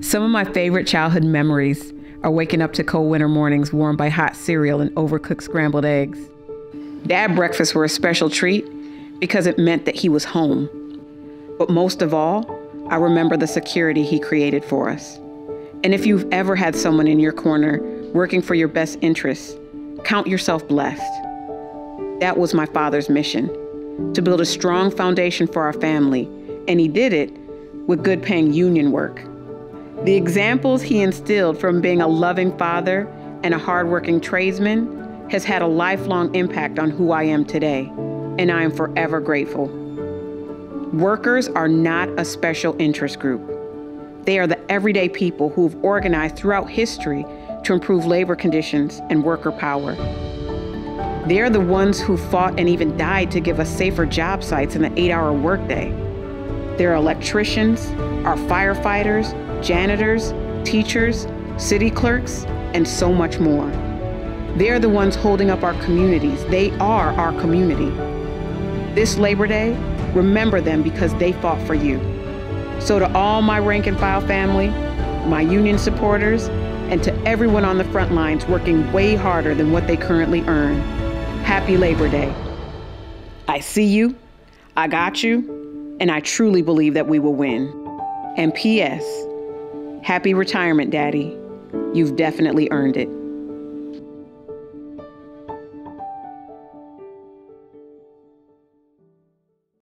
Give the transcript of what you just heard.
Some of my favorite childhood memories are waking up to cold winter mornings warmed by hot cereal and overcooked scrambled eggs. Dad breakfasts were a special treat because it meant that he was home. But most of all, I remember the security he created for us. And if you've ever had someone in your corner working for your best interests, count yourself blessed. That was my father's mission to build a strong foundation for our family, and he did it with good paying union work. The examples he instilled from being a loving father and a hardworking tradesman has had a lifelong impact on who I am today, and I am forever grateful. Workers are not a special interest group. They are the everyday people who have organized throughout history to improve labor conditions and worker power. They are the ones who fought and even died to give us safer job sites in the eight hour workday. They're electricians, our firefighters, janitors, teachers, city clerks, and so much more. They're the ones holding up our communities. They are our community. This Labor Day, remember them because they fought for you. So, to all my rank and file family, my union supporters, and to everyone on the front lines working way harder than what they currently earn, happy Labor Day. I see you, I got you, and I truly believe that we will win. And P.S. Happy retirement, Daddy. You've definitely earned it.